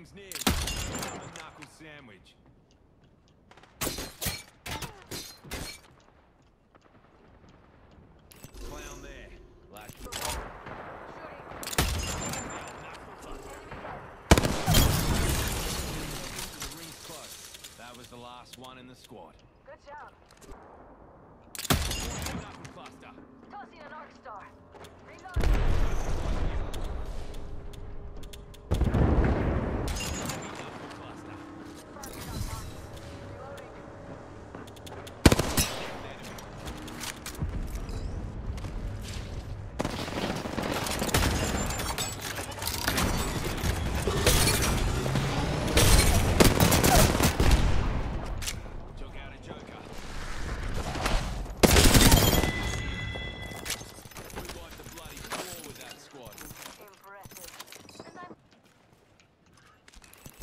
Spring's near. Knuckle sandwich. Clown there. Last That was the last one in the squad. Good job.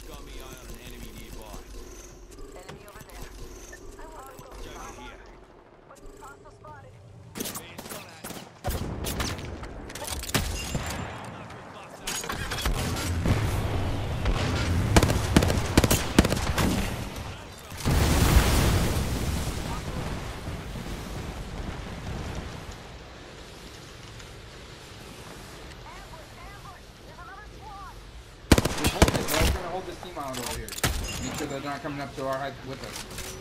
got me on an this team out over here. Make sure they're not coming up to our height with us.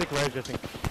stick res, I think.